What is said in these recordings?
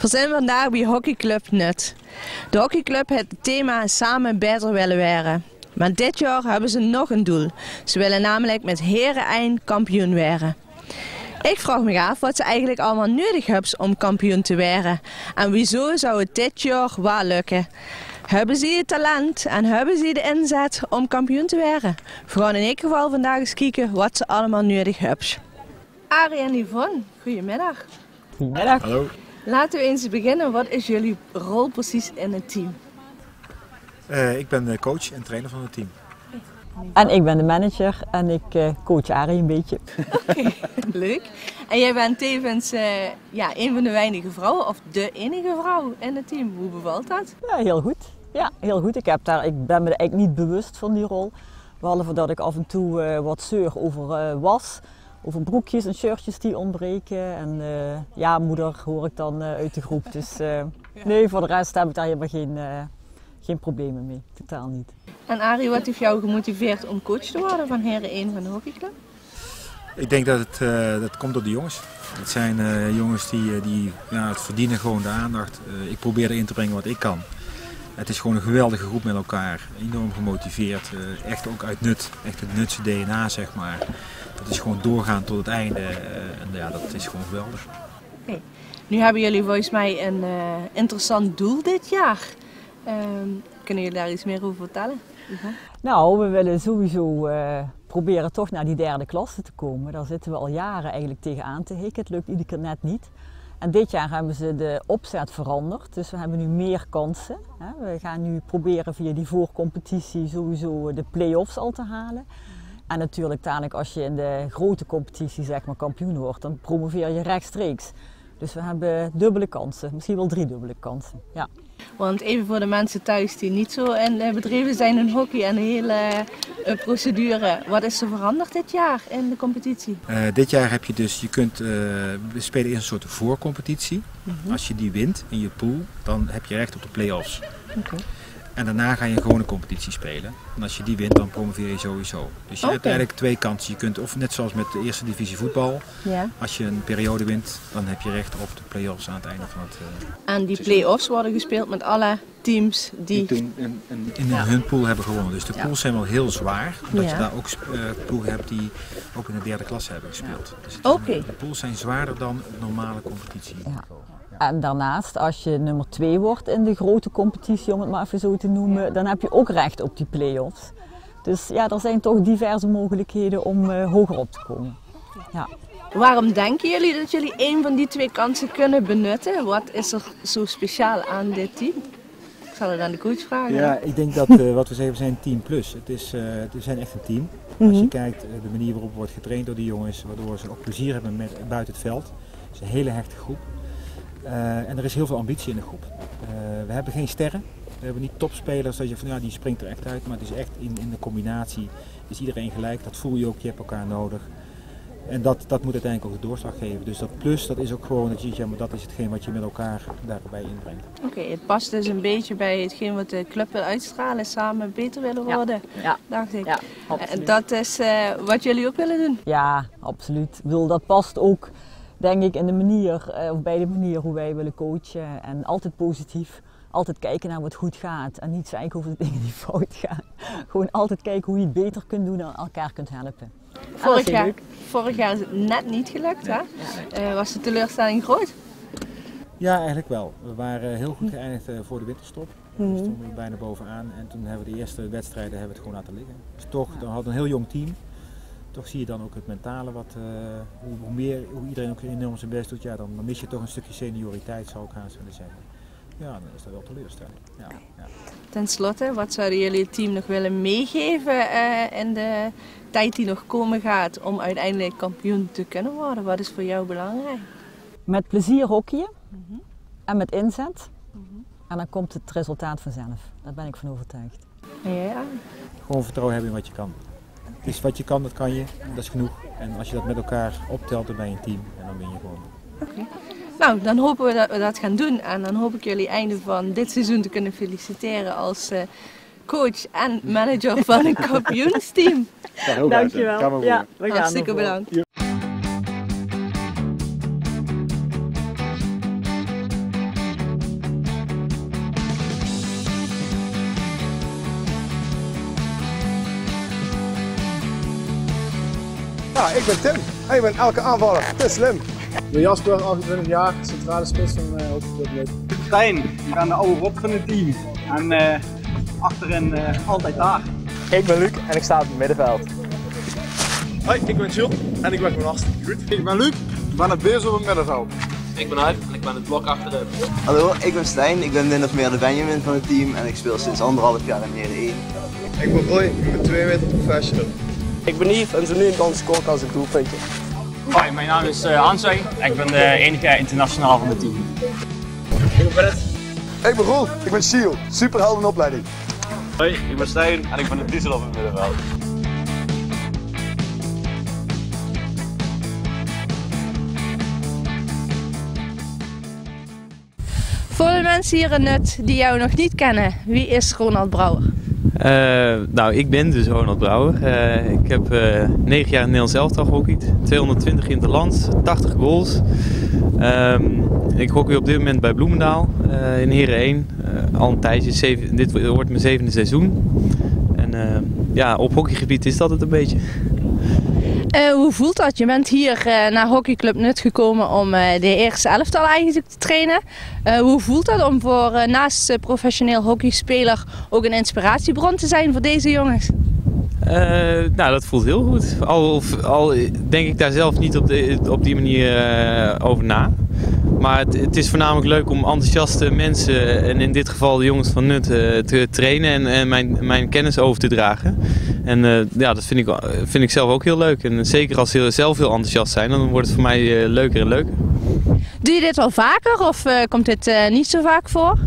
We zijn vandaag bij Hockeyclub Nut. De hockeyclub heeft het thema samen beter willen werden. Maar dit jaar hebben ze nog een doel. Ze willen namelijk met heren eind kampioen worden. Ik vraag me af wat ze eigenlijk allemaal nodig hebben om kampioen te worden. En wieso zou het dit jaar wel lukken? Hebben ze het talent en hebben ze de inzet om kampioen te worden? We gaan in ieder geval vandaag eens kijken wat ze allemaal nodig hebben. Arie en Yvonne, goedemiddag. Goedemiddag. Hallo. Laten we eens beginnen. Wat is jullie rol precies in het team? Eh, ik ben de coach en trainer van het team. En ik ben de manager en ik eh, coach Arie een beetje. Leuk. En jij bent tevens eh, ja, een van de weinige vrouwen, of de enige vrouw in het team. Hoe bevalt dat? Ja, heel goed. Ja, heel goed. Ik, heb daar, ik ben me er eigenlijk niet bewust van die rol. Behalve dat ik af en toe eh, wat zeur over eh, was. Over broekjes en shirtjes die ontbreken. En eh, ja, moeder hoor ik dan eh, uit de groep. Dus eh, nee, voor de rest heb ik daar helemaal geen, eh, geen problemen mee. Totaal niet. En Arie, wat heeft jou gemotiveerd om coach te worden van Heren 1 van de hockeyclub? Ik denk dat het eh, dat komt door de jongens. Het zijn eh, jongens die, eh, die ja, het verdienen gewoon de aandacht. Eh, ik probeer erin te brengen wat ik kan. Het is gewoon een geweldige groep met elkaar. Enorm gemotiveerd. eh, echt ook uit nut. Echt het nutse DNA, zeg maar. Dat is gewoon doorgaan tot het einde. eh, en ja, dat is gewoon geweldig. Nu hebben jullie volgens mij een eh, interessant doel dit jaar. Ehm, kunnen jullie daar iets meer over vertellen? Nou, we willen sowieso eh, proberen toch naar die derde klasse te komen. Daar zitten we al jaren eigenlijk tegenaan te hikken. Het lukt iedere keer net niet. En dit jaar hebben ze de opzet veranderd. Dus we hebben nu meer kansen. We gaan nu proberen via die voorcompetitie sowieso de play-offs al te halen. En natuurlijk dadelijk als je in de grote competitie zeg maar kampioen wordt, dan promoveer je rechtstreeks. Dus we hebben dubbele kansen, misschien wel drie dubbele kansen. Ja. Want even voor de mensen thuis die niet zo in eh, bedreven zijn in hockey en de hele eh, procedure. Wat is er veranderd dit jaar in de competitie? Eh, dit jaar heb je dus, je kunt, we spelen eerst een soort voorcompetitie. Als je die wint in je pool, dan heb je recht op de play-offs. Oké. En daarna ga je gewoon een competitie spelen. En als je die wint, dan promoveer je sowieso. Dus je hebt eigenlijk twee kansen. Je kunt, of net zoals met de eerste divisie voetbal, Ja. als je een periode wint, dan heb je recht op de play-offs aan het einde van het. eh, En die play-offs worden gespeeld met alle teams die... in, in, hun pool hebben gewonnen. Dus de Ja. pools zijn wel heel zwaar, omdat je daar ook uh, ploegen hebt die ook in de derde klasse hebben gespeeld. Dus Oké. De pools zijn zwaarder dan normale competitie. En daarnaast, als je nummer twee wordt in de grote competitie, om het maar even zo te noemen, dan heb je ook recht op die play-offs. Dus ja, er zijn toch diverse mogelijkheden om eh, hoger op te komen. Ja. Waarom denken jullie dat jullie één van die twee kansen kunnen benutten? Wat is er zo speciaal aan dit team? Ik zal het aan de coach vragen. Ja, ik denk dat eh, wat we zeggen, we zijn team plus. Het is, eh, we zijn echt een team. Als je kijkt uh, de manier waarop wordt getraind door die jongens, waardoor ze ook plezier hebben met, buiten het veld. Het is een hele hechte groep. Uh, en er is heel veel ambitie in de groep. Uh, we hebben geen sterren. We hebben niet topspelers dat je van ja, die springt er echt uit. Maar het is echt in, in de combinatie is iedereen gelijk. Dat voel je ook, je hebt elkaar nodig. En dat, dat moet uiteindelijk ook de doorslag geven. Dus dat plus, dat is ook gewoon dat je ja, maar dat is hetgeen wat je met elkaar daarbij inbrengt. Oké, okay, het past dus een beetje bij hetgeen wat de club wil uitstralen, samen beter willen worden, ja. Ja. dacht ik. Ja, en dat is uh, wat jullie ook willen doen? Ja, absoluut. Ik bedoel, dat past ook, denk ik, in de manier, uh, of bij de manier hoe wij willen coachen. En altijd positief. Altijd kijken naar wat goed gaat en niet zeiken over de dingen die fout gaan. Gewoon altijd kijken hoe je het beter kunt doen en elkaar kunt helpen. Vorig jaar, vorig jaar is het net niet gelukt, hè? Uh, was de teleurstelling groot? Ja, eigenlijk wel. We waren heel goed geëindigd uh, voor de winterstop. Mm -hmm. We stonden bijna bovenaan en toen hebben we de eerste wedstrijden hebben we het gewoon laten liggen. Dus toch, dan hadden we een heel jong team. Toch zie je dan ook het mentale wat, uh, hoe, hoe, meer, hoe iedereen ook enorm zijn best doet, ja, dan, dan mis je toch een stukje senioriteit, zou ik haast willen zeggen. Ja, dan is dat wel teleurstelling. Ja, ja. Ten slotte, wat zouden jullie het team nog willen meegeven uh, in de tijd die nog komen gaat om uiteindelijk kampioen te kunnen worden? Wat is voor jou belangrijk? Met plezier hockeyen mm -hmm. en met inzet. Mm -hmm. En dan komt het resultaat vanzelf. Daar ben ik van overtuigd. Ja. Gewoon vertrouwen hebben in wat je kan. Dus wat je kan, dat kan je. Dat is genoeg. En als je dat met elkaar optelt, dan ben je een team. En dan win je gewoon. Oké. Okay. Nou, dan hopen we dat we dat gaan doen. En dan hoop ik jullie einde van dit seizoen te kunnen feliciteren als uh, coach en manager van een kampioensteam. Dankjewel. Ja, we gaan Hartstikke bedankt. Ja, ik ben Tim en ik ben elke aanvaller te slim. Ik ben Jasper, 28 jaar, centrale spits van uh, Hockeyclub Stijn, ik ben de oude Rob van het team. En uh, achterin uh, altijd daar. Ik ben Luc en ik sta op het middenveld. Hoi, ik ben Jules en ik werk mijn hartstikke goed. Ik ben Luc, ik ben het beers op het middenveld. Ik ben Huip en ik ben het blok achterin. Hallo, ik ben Stijn, ik ben min of meer de Benjamin van het team en ik speel sinds anderhalf jaar in Heren 1. Ik ben Roy, ik ben 2 meter professional. Ik ben Yves en zo nu en dan score ik als een doelpuntje. Hoi, mijn naam is uh, Hansweg. Ik ben de enige internationaal van het team. Ik ben Brett. Ik ben Rolf, ik ben Siel, superheld in opleiding. Hoi, ik ben Stijn en ik ben de diesel op het middenveld. Voor de mensen hier in Nut die jou nog niet kennen, wie is Ronald Brouwer? Uh, nou, ik ben dus Ronald Brouwer. Uh, ik heb uh, 9 jaar in Nederlands elftal gehockeyd. 220 in het land, 80 goals. Um, ik hockey op dit moment bij Bloemendaal in Heren 1. al een tijdje, dit wordt mijn zevende seizoen. En ja, op hockeygebied is dat het een beetje. Uh, hoe voelt dat? Je bent hier uh, naar Hockeyclub Nut gekomen om uh, de eerste elftal eigenlijk te trainen. hoe voelt dat om voor naast professioneel hockeyspeler ook een inspiratiebron te zijn voor deze jongens? nou, dat voelt heel goed. Al, al, denk ik daar zelf niet op, de, op die manier over na. Maar het, het, is voornamelijk leuk om enthousiaste mensen, en in dit geval de jongens van Nut, te trainen en, en mijn, mijn kennis over te dragen. En uh, ja, dat vind ik, vind ik zelf ook heel leuk. En zeker als ze zelf heel enthousiast zijn, dan wordt het voor mij uh, leuker en leuker. Doe je dit wel vaker of uh, komt dit niet zo vaak voor?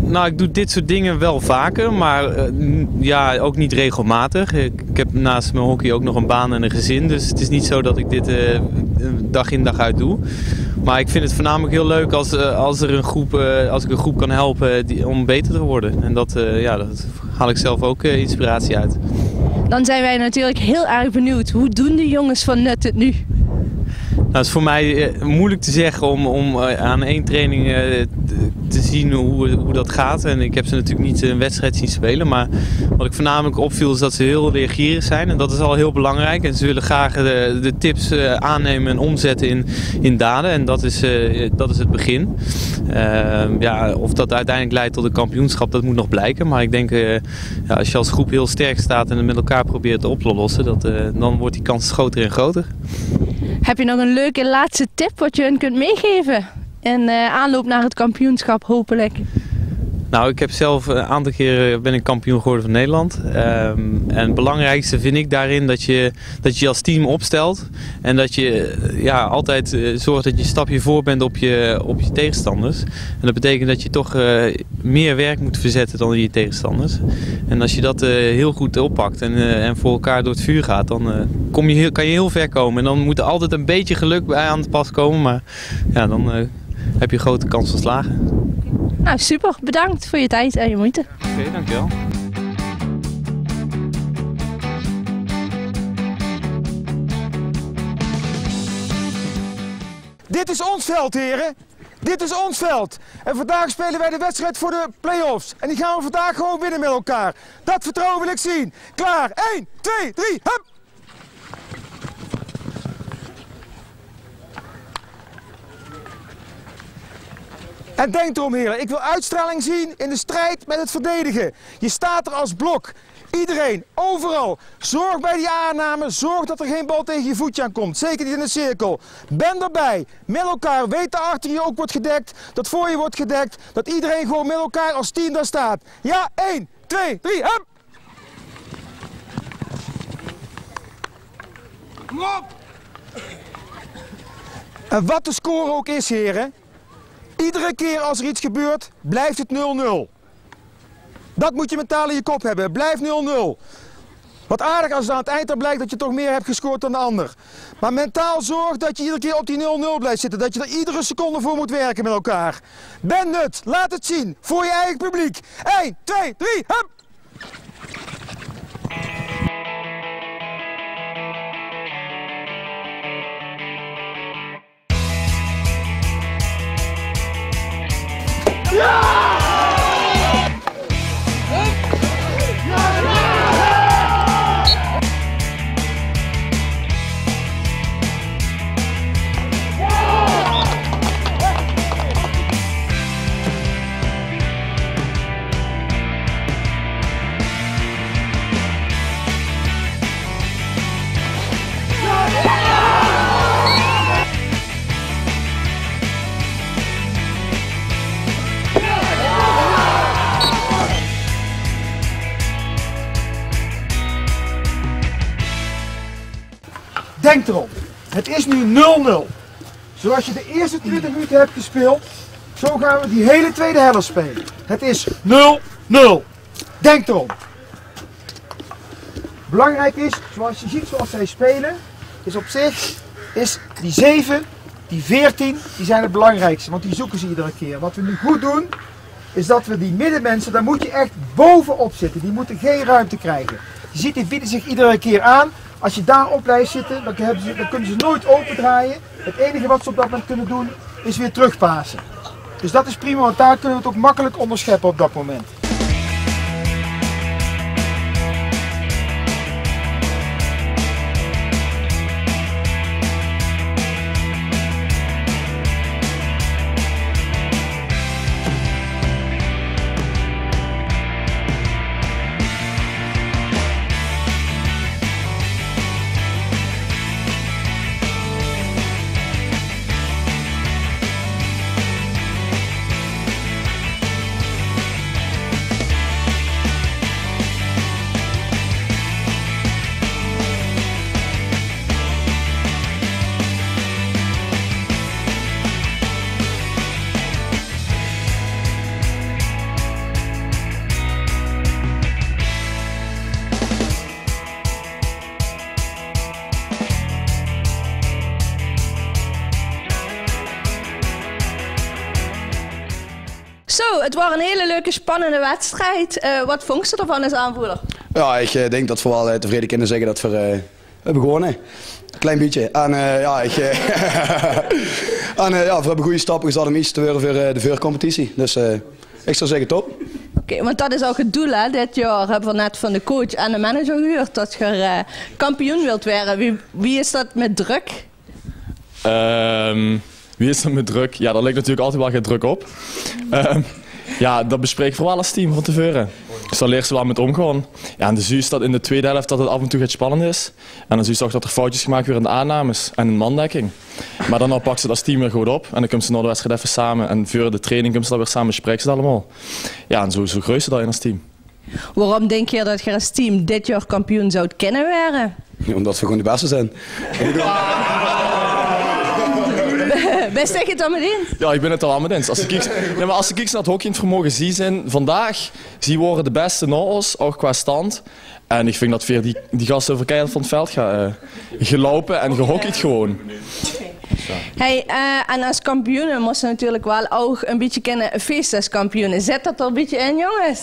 Nou, ik doe dit soort dingen wel vaker, maar ja, ook niet regelmatig. Ik, ik, heb naast mijn hockey ook nog een baan en een gezin, dus het is niet zo dat ik dit dag in dag uit doe. Maar ik vind het voornamelijk heel leuk als, als, er een groep, als ik een groep kan helpen die, om beter te worden. En dat, ja, dat haal ik zelf ook inspiratie uit. Dan zijn wij natuurlijk heel erg benieuwd. Hoe doen de jongens van Nut het nu? Nou, het is voor mij moeilijk te zeggen om, om aan één training te zien hoe, hoe dat gaat. En ik heb ze natuurlijk niet een wedstrijd zien spelen. Maar wat ik voornamelijk opviel is dat ze heel leergierig zijn. En dat is al heel belangrijk. En ze willen graag de, tips aannemen en omzetten in, in daden. En dat is, dat is het begin. Uh, ja, of dat uiteindelijk leidt tot een kampioenschap, dat moet nog blijken. Maar ik denk, uh, ja, als je als groep heel sterk staat en het met elkaar probeert te lossen, dat, dan wordt die kans groter en groter. Heb je nog een leuke laatste tip wat je hun kunt meegeven? In aanloop naar het kampioenschap hopelijk. Nou, ik heb zelf een aantal keren ben ik kampioen geworden van Nederland. Um, en het belangrijkste vind ik daarin dat je, dat je als team opstelt. En dat je ja, altijd zorgt dat je een stapje voor bent op je, op je tegenstanders. En dat betekent dat je toch meer werk moet verzetten dan je tegenstanders. En als je dat heel goed oppakt en, en voor elkaar door het vuur gaat, dan kom je heel, kan je heel ver komen. En dan moet er altijd een beetje geluk bij aan het pas komen. Maar ja, dan heb je een grote kans van slagen. Nou, super. Bedankt voor je tijd en je moeite. Oké, okay, dankjewel. Dit is ons veld, heren. Dit is ons veld. En vandaag spelen wij de wedstrijd voor de play-offs. En die gaan we vandaag gewoon winnen met elkaar. Dat vertrouwen wil ik zien. Klaar. 1, 2, 3, hup! En denk erom heren, ik wil uitstraling zien in de strijd met het verdedigen. Je staat er als blok. Iedereen, overal. Zorg bij die aanname, zorg dat er geen bal tegen je voetje aankomt. Zeker niet in de cirkel. Ben erbij, met elkaar. Weet dat achter je ook wordt gedekt, dat voor je wordt gedekt. Dat iedereen gewoon met elkaar als team daar staat. Ja, 1, 2, 3, hup! Kom op! En wat de score ook is, heren. Iedere keer als er iets gebeurt, blijft het 0-0. Dat moet je mentaal in je kop hebben. Blijf 0-0. Wat aardig als het aan het eind er blijkt dat je toch meer hebt gescoord dan de ander. Maar mentaal zorg dat je iedere keer op die 0-0 blijft zitten. Dat je er iedere seconde voor moet werken met elkaar. Ben nut, laat het zien. Voor je eigen publiek. 1, 2, 3, hup! Denk erom. Het is nu 0-0. Zoals je de eerste 20 minuten hebt gespeeld, zo gaan we die hele tweede helft spelen. Het is 0-0. Denk erom. Belangrijk is, zoals je ziet zoals zij spelen, is op zich, is die 7, die 14, die zijn het belangrijkste. Want die zoeken ze iedere keer. Wat we nu goed doen, is dat we die middenmensen, daar moet je echt bovenop zitten. Die moeten geen ruimte krijgen. Je ziet, die bieden zich iedere keer aan. Als je daar op blijft zitten, dan, ze, dan kunnen ze nooit opendraaien. Het enige wat ze op dat moment kunnen doen, is weer terugpassen. Dus dat is prima, want daar kunnen we het ook makkelijk onderscheppen op dat moment. Was een hele leuke, spannende wedstrijd. Eh, wat vond je ervan als aanvoerder? Ja, ik eh, denk dat we wel eh, tevreden kunnen zeggen dat we eh, hebben gewonnen. Klein beetje. En eh, ja, ik, eh, en, eh, ja, we hebben goede stappen gezet om iets te worden voor eh, de vuurcompetitie. Dus eh, ik zou zeggen top. Oké, want dat is ook het doel, hè? Dit jaar hebben we net van de coach en de manager gehoord dat je eh, kampioen wilt worden. Wie, wie is dat met druk? Ehm, wie is er met druk? Ja, daar ligt natuurlijk altijd wel geen druk op. Ehm, ja, dat bespreken we wel als team van tevoren. Dus daar leert ze wel met omgaan. Ja, en de zie is dat in de tweede helft dat het af en toe het spannend is. En dan zie je toch dat er foutjes gemaakt worden in de aannames en in de mandekking. Maar dan pakken ze dat team weer goed op. En dan komen ze na de wedstrijd even samen. En voor de training komen ze dat weer samen bespreken ze dat allemaal. Ja, en zo, zo groeien ze dat in als team. Waarom denk je dat je als team dit jaar kampioen zou kunnen worden? Omdat we gewoon de beste zijn. zeg je het dan met eens? Ja, ik ben het al aan met eens. Als je kijkt, nee, maar als je kijkt naar het hockey in het vermogen, zie zijn vandaag, zie worden de beste na ons, ook qua stand. En ik vind dat weer die, die gasten over keihard van het veld gaan eh, gelopen en gehockeyd gewoon. Hey, eh, en als kampioenen moest je natuurlijk wel ook een beetje kennen een feest als kampioenen. Zet dat er een beetje in, jongens?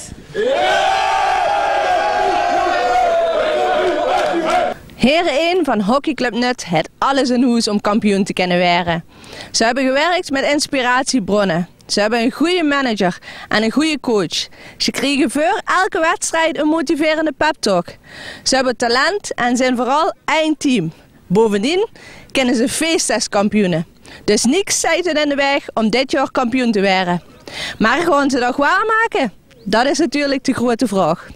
1 van Hockeyclub Nut het alles in hoes om kampioen te kunnen worden. Ze hebben gewerkt met inspiratiebronnen. Ze hebben een goede manager en een goede coach. Ze kregen voor elke wedstrijd een motiverende pep talk. Ze hebben talent en zijn vooral één team. Bovendien kennen ze feest als kampioenen. Dus niks er in de weg om dit jaar kampioen te worden. Maar gaan ze dat waarmaken? Dat is natuurlijk de grote vraag.